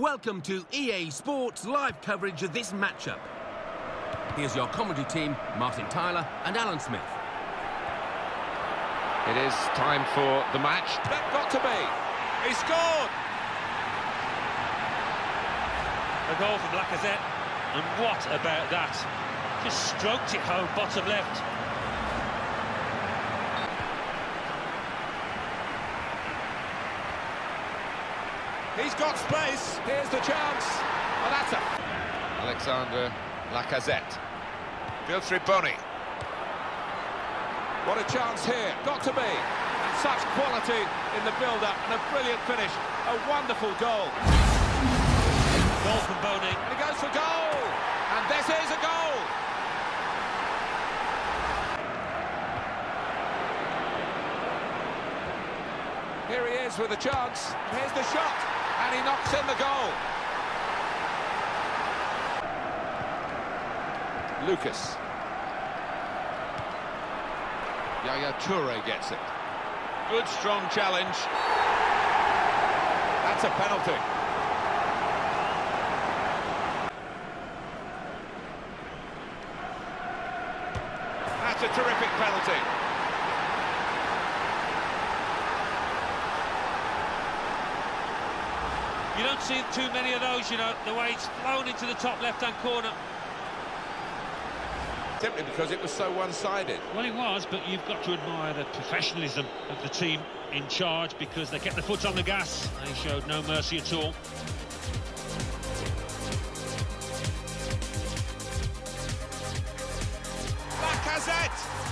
Welcome to EA Sports live coverage of this matchup. Here's your commentary team, Martin Tyler and Alan Smith. It is time for the match. That got to be. He scored! A goal from Lacazette. And what about that? Just stroked it home, bottom left. He's got space. Here's the chance. Oh, that's a... Alexander Lacazette. Wilfried Bony. What a chance here. Got to be. And such quality in the build-up and a brilliant finish. A wonderful goal. Goal from Bony. And he goes for goal. And this is a goal. Here he is with a chance. Here's the shot. And he knocks in the goal. Lucas. Yaya Toure gets it. Good, strong challenge. That's a penalty. That's a terrific penalty. You don't see too many of those, you know, the way it's flown into the top left-hand corner. Simply because it was so one-sided. Well, it was, but you've got to admire the professionalism of the team in charge because they kept their foot on the gas. They showed no mercy at all. Lacazette!